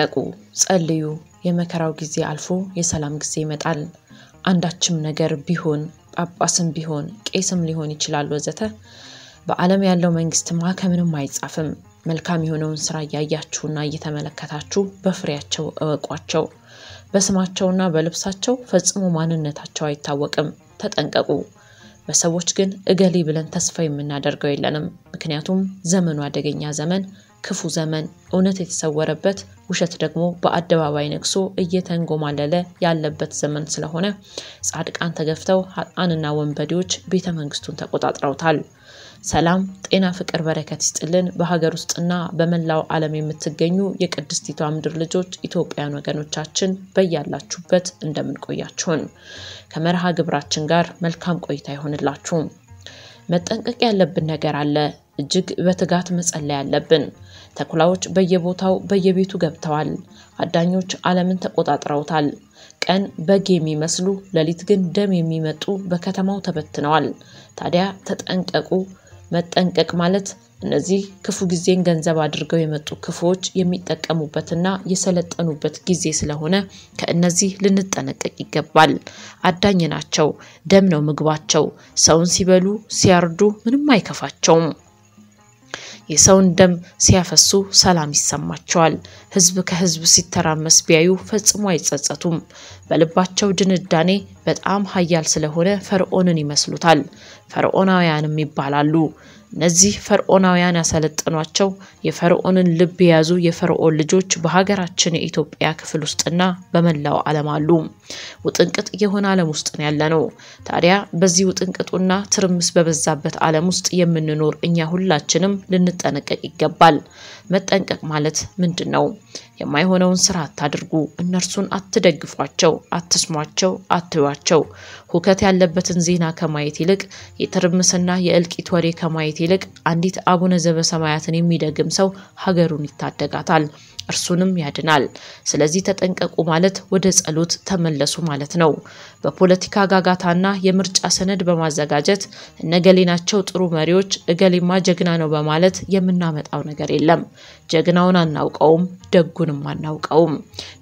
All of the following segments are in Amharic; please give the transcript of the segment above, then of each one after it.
ተጠንቀቁ፣ ጸልዩ። የመከራው ጊዜ አልፎ የሰላም ጊዜ ይመጣል። አንዳችም ነገር ቢሆን ጳጳስም ቢሆን ቄስም ሊሆን ይችላል ወዘተ በዓለም ያለው መንግስትማ ከምንም አይጻፍም። መልካም የሆነውን ስራ እያያችሁና እየተመለከታችሁ በፍሬያቸው እወቋቸው። በስማቸውና በልብሳቸው ፈጽሞ ማንነታቸው አይታወቅም። ተጠንቀቁ። በሰዎች ግን እገሌ ብለን ተስፋ የምናደርገው የለንም። ምክንያቱም ዘመኑ አደገኛ ዘመን፣ ክፉ ዘመን፣ እውነት የተሰወረበት ውሸት ደግሞ በአደባባይ ነግሶ እየተንጎማለለ ያለበት ዘመን ስለሆነ ጻድቃን ተገፍተው ኃጥአንና ወንበዴዎች ቤተ መንግስቱን ተቆጣጥረውታል። ሰላም፣ ጤና፣ ፍቅር፣ በረከት ይስጥልን። በሀገር ውስጥና በመላው ዓለም የምትገኙ የቅድስቲቷ ምድር ልጆች ኢትዮጵያውያን ወገኖቻችን በያላችሁበት እንደምንቆያችሁን ከመርሃ ግብራችን ጋር መልካም ቆይታ ይሆንላችሁ። መጠንቀቅ ያለብን ነገር አለ። እጅግ በትጋት መጸለይ ያለብን። ተኩላዎች በየቦታው በየቤቱ ገብተዋል። አዳኞች ዓለምን ተቆጣጥረውታል። ቀን በግ የሚመስሉ ሌሊት ግን ደም የሚመጡ በከተማው ተበትነዋል። ታዲያ ተጠንቀቁ። መጠንቀቅ ማለት እነዚህ ክፉ ጊዜን ገንዘብ አድርገው የመጡ ክፉዎች የሚጠቀሙበትና የሰለጠኑበት ጊዜ ስለሆነ ከእነዚህ ልንጠነቀቅ ይገባል። አዳኝ ናቸው። ደም ነው ምግባቸው። ሰውን ሲበሉ ሲያርዱ ምንም አይከፋቸውም። የሰውን ደም ሲያፈሱ ሰላም ይሰማቸዋል። ሕዝብ ከሕዝብ ሲተራመስ ቢያዩ ፈጽሞ አይጸጸቱም። በልባቸው ድንዳኔ በጣም ኃያል ስለሆነ ፈርዖንን ይመስሉታል። ፈርዖናውያንም ይባላሉ። እነዚህ ፈርዖናውያን ያሰለጠኗቸው የፈርዖንን ልብ የያዙ የፈርዖን ልጆች በሀገራችን የኢትዮጵያ ክፍል ውስጥና በመላው ዓለም አሉ። ውጥንቅጥ የሆነ ዓለም ውስጥ ነው ያለ ነው። ታዲያ በዚህ ውጥንቅጡና ትርምስ በበዛበት ዓለም ውስጥ የምንኖር እኛ ሁላችንም ልንጠነቀቅ ይገባል። መጠንቀቅ ማለት ምንድን ነው? የማይሆነውን ስራ አታድርጉ። እነርሱን አትደግፏቸው፣ አትስሟቸው፣ አትዩዋቸው። ሁከት ያለበትን ዜና ከማየት ይልቅ የትርምስና የእልቂት ወሬ ከማየት ይልቅ አንዲት አቡነ ዘበሰማያትን የሚደግም ሰው ሀገሩን ይታደጋታል፣ እርሱንም ያድናል። ስለዚህ ተጠንቀቁ ማለት ወደ ጸሎት ተመለሱ ማለት ነው። በፖለቲካ ጋጋታና የምርጫ ሰነድ በማዘጋጀት እነገሌ ናቸው ጥሩ መሪዎች፣ እገሌማ ጀግና ነው በማለት የምናመጣው ነገር የለም። ጀግናውን አናውቀውም፣ ደጉንም አናውቀውም።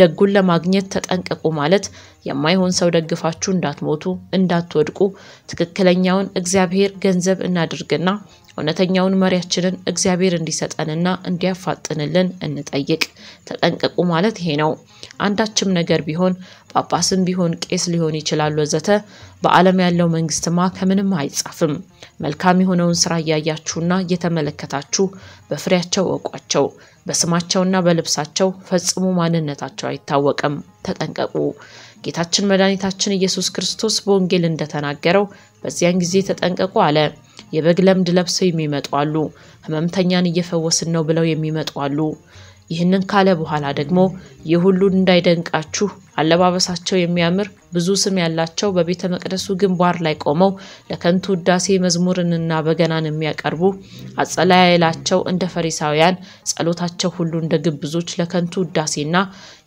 ደጉን ለማግኘት ተጠንቀቁ ማለት የማይሆን ሰው ደግፋችሁ እንዳትሞቱ፣ እንዳትወድቁ ትክክለኛውን እግዚአብሔር ገንዘብ እናድርግና እውነተኛውን መሪያችንን እግዚአብሔር እንዲሰጠንና እንዲያፋጥንልን እንጠይቅ። ተጠንቀቁ ማለት ይሄ ነው። አንዳችም ነገር ቢሆን ጳጳስም ቢሆን ቄስ ሊሆን ይችላል ወዘተ በዓለም ያለው መንግስትማ ከምንም አይጻፍም። መልካም የሆነውን ስራ እያያችሁና እየተመለከታችሁ በፍሬያቸው እወቋቸው። በስማቸውና በልብሳቸው ፈጽሞ ማንነታቸው አይታወቅም። ተጠንቀቁ። ጌታችን መድኃኒታችን ኢየሱስ ክርስቶስ በወንጌል እንደተናገረው በዚያን ጊዜ ተጠንቀቁ አለ። የበግ ለምድ ለብሰው የሚመጡ አሉ። ሕመምተኛን እየፈወስን ነው ብለው የሚመጡ አሉ። ይህንን ካለ በኋላ ደግሞ ይህ ሁሉ እንዳይደንቃችሁ አለባበሳቸው የሚያምር ብዙ ስም ያላቸው በቤተ መቅደሱ ግንባር ላይ ቆመው ለከንቱ ውዳሴ መዝሙርንና በገናን የሚያቀርቡ አጸላያይላቸው እንደ ፈሪሳውያን፣ ጸሎታቸው ሁሉ እንደ ግብዞች ለከንቱ ውዳሴና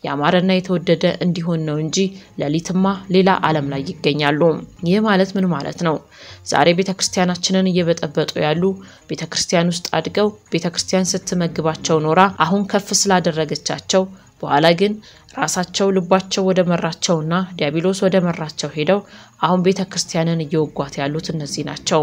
ያማረና የተወደደ እንዲሆን ነው እንጂ ሌሊትማ ሌላ ዓለም ላይ ይገኛሉ። ይህ ማለት ምን ማለት ነው? ዛሬ ቤተ ክርስቲያናችንን እየበጠበጡ ያሉ ቤተ ክርስቲያን ውስጥ አድገው ቤተ ክርስቲያን ስትመግባቸው ኖራ አሁን ከፍ ስላደረገቻቸው በኋላ ግን ራሳቸው ልባቸው ወደ መራቸውና ዲያብሎስ ወደ መራቸው ሄደው አሁን ቤተ ክርስቲያንን እየወጓት ያሉት እነዚህ ናቸው።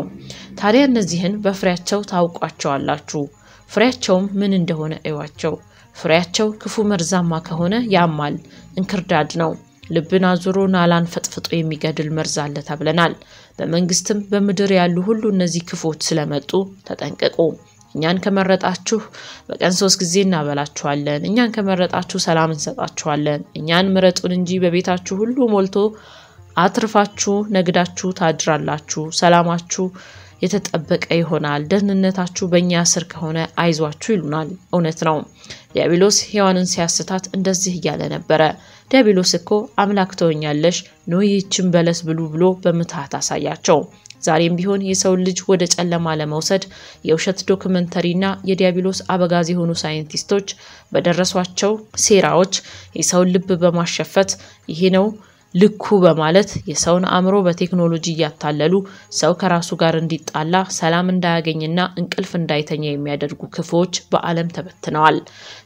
ታዲያ እነዚህን በፍሬያቸው ታውቋቸዋላችሁ። ፍሬያቸውም ምን እንደሆነ እዩዋቸው። ፍሬያቸው ክፉ መርዛማ ከሆነ ያማል፣ እንክርዳድ ነው። ልብን አዙሮ ናላን ፈጥፍጦ የሚገድል መርዝ አለ ተብለናል። በመንግስትም በምድር ያሉ ሁሉ እነዚህ ክፎች ስለመጡ ተጠንቀቁ። እኛን ከመረጣችሁ በቀን ሶስት ጊዜ እናበላችኋለን። እኛን ከመረጣችሁ ሰላም እንሰጣችኋለን። እኛን ምረጡን እንጂ በቤታችሁ ሁሉ ሞልቶ አትርፋችሁ ነግዳችሁ ታድራላችሁ። ሰላማችሁ የተጠበቀ ይሆናል። ደህንነታችሁ በእኛ ስር ከሆነ አይዟችሁ ይሉናል። እውነት ነው። ዲያብሎስ ሔዋንን ሲያስታት እንደዚህ እያለ ነበረ። ዲያብሎስ እኮ አምላክ ትሆኛለሽ፣ ኑ ይህችን በለስ ብሉ ብሎ በምትሃት አሳያቸው። ዛሬም ቢሆን የሰውን ልጅ ወደ ጨለማ ለመውሰድ የውሸት ዶክመንተሪና የዲያብሎስ አበጋዝ የሆኑ ሳይንቲስቶች በደረሷቸው ሴራዎች የሰውን ልብ በማሸፈት ይሄ ነው ልኩ በማለት የሰውን አእምሮ በቴክኖሎጂ እያታለሉ ሰው ከራሱ ጋር እንዲጣላ፣ ሰላም እንዳያገኝና እንቅልፍ እንዳይተኛ የሚያደርጉ ክፉዎች በዓለም ተበትነዋል።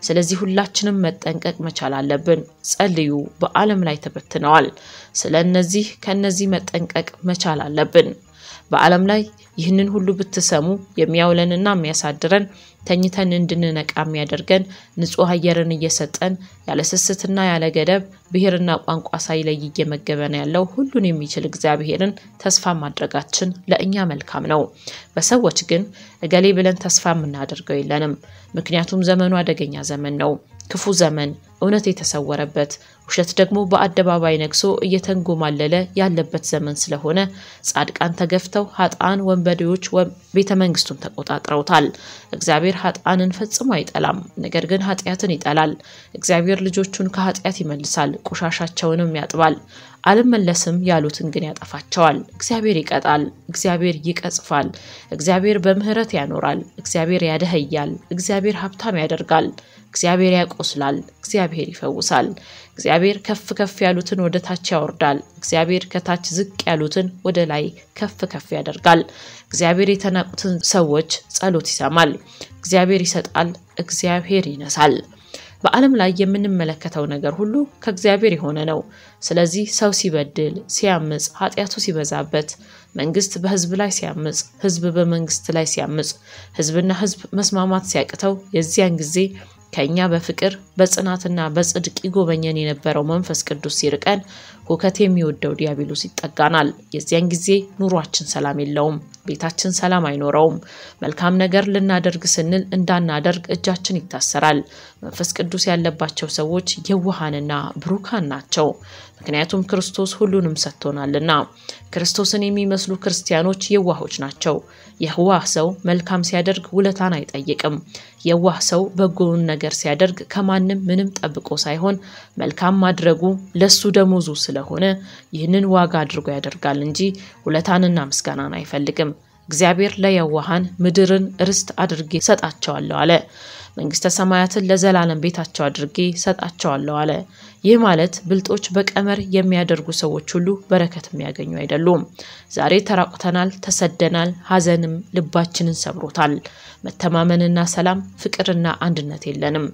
ስለዚህ ሁላችንም መጠንቀቅ መቻል አለብን። ጸልዩ፣ በዓለም ላይ ተበትነዋል። ስለ እነዚህ ከእነዚህ መጠንቀቅ መቻል አለብን። በዓለም ላይ ይህንን ሁሉ ብትሰሙ የሚያውለንና የሚያሳድረን ተኝተን እንድንነቃ የሚያደርገን ንጹሕ አየርን እየሰጠን ያለ ስስትና ያለ ገደብ ብሔርና ቋንቋ ሳይለይ እየመገበን ያለው ሁሉን የሚችል እግዚአብሔርን ተስፋ ማድረጋችን ለእኛ መልካም ነው። በሰዎች ግን እገሌ ብለን ተስፋ የምናደርገው የለንም። ምክንያቱም ዘመኑ አደገኛ ዘመን ነው። ክፉ ዘመን፣ እውነት የተሰወረበት ውሸት ደግሞ በአደባባይ ነግሶ እየተንጎማለለ ያለበት ዘመን ስለሆነ ጻድቃን ተገፍተው ሀጣን ወንበዴዎች ቤተ መንግስቱን ተቆጣጥረውታል። እግዚአብሔር ሀጣንን ፈጽሞ አይጠላም፣ ነገር ግን ኃጢአትን ይጠላል። እግዚአብሔር ልጆቹን ከኃጢአት ይመልሳል፣ ቆሻሻቸውንም ያጥባል። አልመለስም ያሉትን ግን ያጠፋቸዋል። እግዚአብሔር ይቀጣል፣ እግዚአብሔር ይቀጽፋል፣ እግዚአብሔር በምህረት ያኖራል፣ እግዚአብሔር ያደህያል፣ እግዚአብሔር ሀብታም ያደርጋል፣ እግዚአብሔር ያቆስላል፣ እግዚአብሔር ይፈውሳል። እግዚአብሔር ከፍ ከፍ ያሉትን ወደ ታች ያወርዳል። እግዚአብሔር ከታች ዝቅ ያሉትን ወደ ላይ ከፍ ከፍ ያደርጋል። እግዚአብሔር የተናቁትን ሰዎች ጸሎት ይሰማል። እግዚአብሔር ይሰጣል፣ እግዚአብሔር ይነሳል። በዓለም ላይ የምንመለከተው ነገር ሁሉ ከእግዚአብሔር የሆነ ነው። ስለዚህ ሰው ሲበድል፣ ሲያምፅ፣ ኃጢአቱ ሲበዛበት፣ መንግስት በህዝብ ላይ ሲያምፅ፣ ህዝብ በመንግስት ላይ ሲያምፅ፣ ህዝብና ህዝብ መስማማት ሲያቅተው የዚያን ጊዜ ከእኛ በፍቅር በጽናትና በጽድቅ ይጎበኘን የነበረው መንፈስ ቅዱስ ሲርቀን ሁከት የሚወደው ዲያብሎስ ይጠጋናል። የዚያን ጊዜ ኑሯችን ሰላም የለውም፣ ቤታችን ሰላም አይኖረውም። መልካም ነገር ልናደርግ ስንል እንዳናደርግ እጃችን ይታሰራል። መንፈስ ቅዱስ ያለባቸው ሰዎች የዋሃንና ብሩካን ናቸው። ምክንያቱም ክርስቶስ ሁሉንም ሰጥቶናልና። ክርስቶስን የሚመስሉ ክርስቲያኖች የዋሆች ናቸው። የዋህ ሰው መልካም ሲያደርግ ውለታን አይጠይቅም። የዋህ ሰው በጎውን ነገር ሲያደርግ ከማንም ምንም ጠብቆ ሳይሆን መልካም ማድረጉ ለሱ ደሞዙ ስለሆነ ይህንን ዋጋ አድርጎ ያደርጋል እንጂ ውለታንና ምስጋናን አይፈልግም። እግዚአብሔር ለየዋሃን ምድርን ርስት አድርጌ ሰጣቸዋለሁ አለ። መንግስተ ሰማያትን ለዘላለም ቤታቸው አድርጌ ሰጣቸዋለሁ አለ። ይህ ማለት ብልጦች በቀመር የሚያደርጉ ሰዎች ሁሉ በረከት የሚያገኙ አይደሉም። ዛሬ ተራቁተናል፣ ተሰደናል፣ ሐዘንም ልባችንን ሰብሮታል። መተማመንና ሰላም፣ ፍቅርና አንድነት የለንም።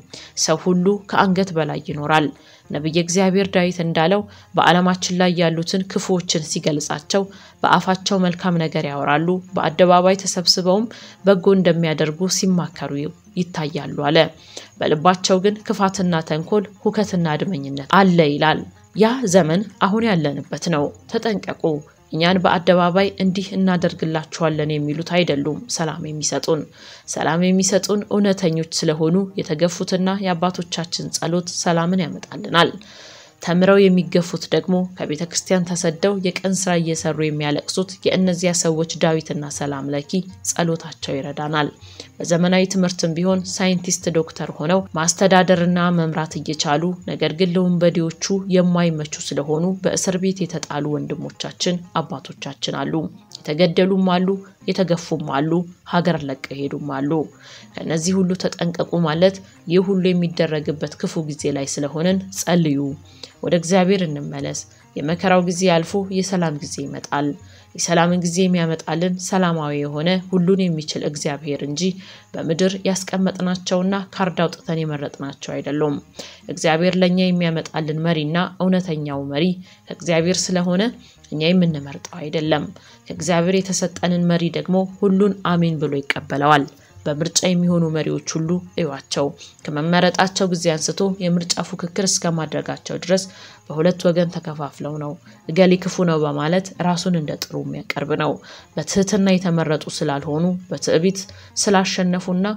ሰው ሁሉ ከአንገት በላይ ይኖራል። ነቢየ እግዚአብሔር ዳዊት እንዳለው በዓለማችን ላይ ያሉትን ክፉዎችን ሲገልጻቸው በአፋቸው መልካም ነገር ያወራሉ፣ በአደባባይ ተሰብስበውም በጎ እንደሚያደርጉ ሲማከሩ ይታያሉ አለ። በልባቸው ግን ክፋትና ተንኮል፣ ሁከትና አድመኝነት አለ ይላል። ያ ዘመን አሁን ያለንበት ነው። ተጠንቀቁ። እኛን በአደባባይ እንዲህ እናደርግላችኋለን የሚሉት አይደሉም ሰላም የሚሰጡን። ሰላም የሚሰጡን እውነተኞች ስለሆኑ የተገፉትና የአባቶቻችን ጸሎት ሰላምን ያመጣልናል። ተምረው የሚገፉት ደግሞ ከቤተ ክርስቲያን ተሰደው የቀን ስራ እየሰሩ የሚያለቅሱት የእነዚያ ሰዎች ዳዊትና ሰላም ለኪ ጸሎታቸው ይረዳናል። በዘመናዊ ትምህርትም ቢሆን ሳይንቲስት ዶክተር ሆነው ማስተዳደርና መምራት እየቻሉ ነገር ግን ለወንበዴዎቹ የማይመቹ ስለሆኑ በእስር ቤት የተጣሉ ወንድሞቻችን አባቶቻችን አሉ። የተገደሉም አሉ፣ የተገፉም አሉ፣ ሀገር ለቀው ሄዱም አሉ። ከእነዚህ ሁሉ ተጠንቀቁ ማለት ይህ ሁሉ የሚደረግበት ክፉ ጊዜ ላይ ስለሆንን ጸልዩ፣ ወደ እግዚአብሔር እንመለስ። የመከራው ጊዜ አልፎ የሰላም ጊዜ ይመጣል። የሰላምን ጊዜ የሚያመጣልን ሰላማዊ የሆነ ሁሉን የሚችል እግዚአብሔር እንጂ በምድር ያስቀመጥናቸውና ካርድ አውጥተን የመረጥናቸው አይደሉም። እግዚአብሔር ለእኛ የሚያመጣልን መሪና እውነተኛው መሪ ከእግዚአብሔር ስለሆነ እኛ የምንመርጠው አይደለም። ከእግዚአብሔር የተሰጠንን መሪ ደግሞ ሁሉን አሜን ብሎ ይቀበለዋል። በምርጫ የሚሆኑ መሪዎች ሁሉ እዩዋቸው። ከመመረጣቸው ጊዜ አንስቶ የምርጫ ፉክክር እስከ ማድረጋቸው ድረስ በሁለት ወገን ተከፋፍለው ነው። እገሌ ክፉ ነው በማለት ራሱን እንደ ጥሩ የሚያቀርብ ነው። በትህትና የተመረጡ ስላልሆኑ በትዕቢት ስላሸነፉና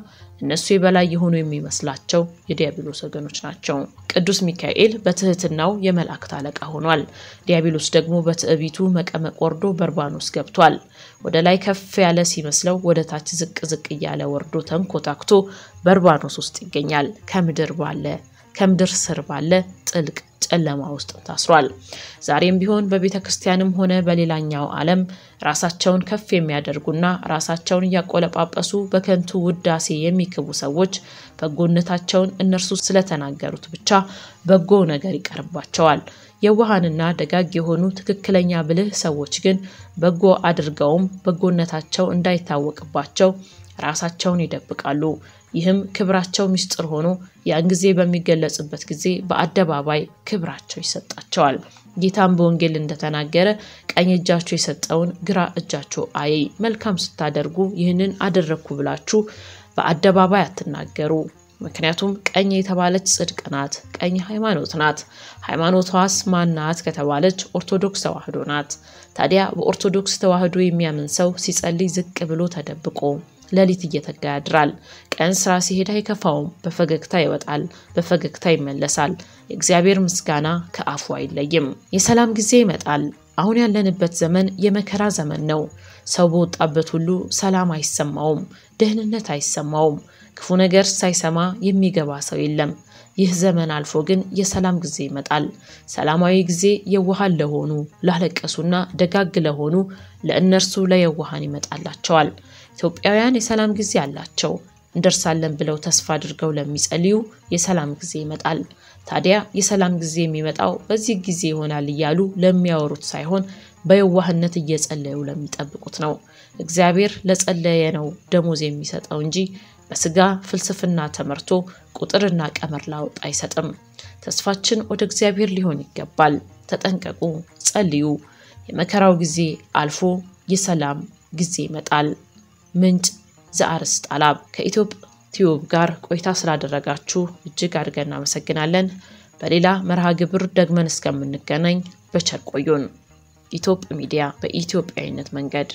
እነሱ የበላይ የሆኑ የሚመስላቸው የዲያብሎስ ወገኖች ናቸው። ቅዱስ ሚካኤል በትህትናው የመላእክት አለቃ ሆኗል። ዲያብሎስ ደግሞ በትዕቢቱ መቀመቅ ወርዶ በርባኖስ ገብቷል። ወደ ላይ ከፍ ያለ ሲመስለው ወደ ታች ዝቅ ዝቅ እያለ ወርዶ ተንኮታክቶ በርባኖስ ውስጥ ይገኛል። ከምድር ባለ ከምድር ስር ባለ ጥልቅ ጨለማ ውስጥ ታስሯል። ዛሬም ቢሆን በቤተ ክርስቲያንም ሆነ በሌላኛው ዓለም ራሳቸውን ከፍ የሚያደርጉና ራሳቸውን እያቆለጳጰሱ በከንቱ ውዳሴ የሚክቡ ሰዎች በጎነታቸውን እነርሱ ስለተናገሩት ብቻ በጎ ነገር ይቀርባቸዋል። የዋሃንና ደጋግ የሆኑ ትክክለኛ ብልህ ሰዎች ግን በጎ አድርገውም በጎነታቸው እንዳይታወቅባቸው ራሳቸውን ይደብቃሉ። ይህም ክብራቸው ምስጢር ሆኖ ያን ጊዜ በሚገለጽበት ጊዜ በአደባባይ ክብራቸው ይሰጣቸዋል። ጌታም በወንጌል እንደተናገረ ቀኝ እጃችሁ የሰጠውን ግራ እጃችሁ አይ። መልካም ስታደርጉ ይህንን አደረግኩ ብላችሁ በአደባባይ አትናገሩ። ምክንያቱም ቀኝ የተባለች ጽድቅ ናት። ቀኝ ሃይማኖት ናት። ሃይማኖቷስ ማን ከተባለች ኦርቶዶክስ ተዋህዶ ናት። ታዲያ በኦርቶዶክስ ተዋህዶ የሚያምን ሰው ሲጸልይ ዝቅ ብሎ ተደብቆ ሌሊት እየተጋ ያድራል። ቀን ስራ ሲሄድ አይከፋውም። በፈገግታ ይወጣል፣ በፈገግታ ይመለሳል። የእግዚአብሔር ምስጋና ከአፉ አይለይም። የሰላም ጊዜ ይመጣል። አሁን ያለንበት ዘመን የመከራ ዘመን ነው። ሰው በወጣበት ሁሉ ሰላም አይሰማውም፣ ደህንነት አይሰማውም። ክፉ ነገር ሳይሰማ የሚገባ ሰው የለም። ይህ ዘመን አልፎ ግን የሰላም ጊዜ ይመጣል። ሰላማዊ ጊዜ የዋሃን ለሆኑ ላለቀሱና ደጋግ ለሆኑ ለእነርሱ ለየዋሃን ይመጣላቸዋል። ኢትዮጵያውያን የሰላም ጊዜ አላቸው። እንደርሳለን ብለው ተስፋ አድርገው ለሚጸልዩ የሰላም ጊዜ ይመጣል። ታዲያ የሰላም ጊዜ የሚመጣው በዚህ ጊዜ ይሆናል እያሉ ለሚያወሩት ሳይሆን በየዋህነት እየጸለዩ ለሚጠብቁት ነው። እግዚአብሔር ለጸለየ ነው ደሞዝ የሚሰጠው እንጂ በስጋ ፍልስፍና ተመርቶ ቁጥርና ቀመር ለውጥ አይሰጥም። ተስፋችን ወደ እግዚአብሔር ሊሆን ይገባል። ተጠንቀቁ፣ ጸልዩ። የመከራው ጊዜ አልፎ የሰላም ጊዜ ይመጣል። ምንጭ ዘአርስት አላብ ከኢትዮጵ ቲዩብ ጋር ቆይታ ስላደረጋችሁ እጅግ አድርገን እናመሰግናለን። በሌላ መርሃ ግብር ደግመን እስከምንገናኝ በቸር ቆዩን። ኢትዮጵ ሚዲያ በኢትዮጵያዊነት መንገድ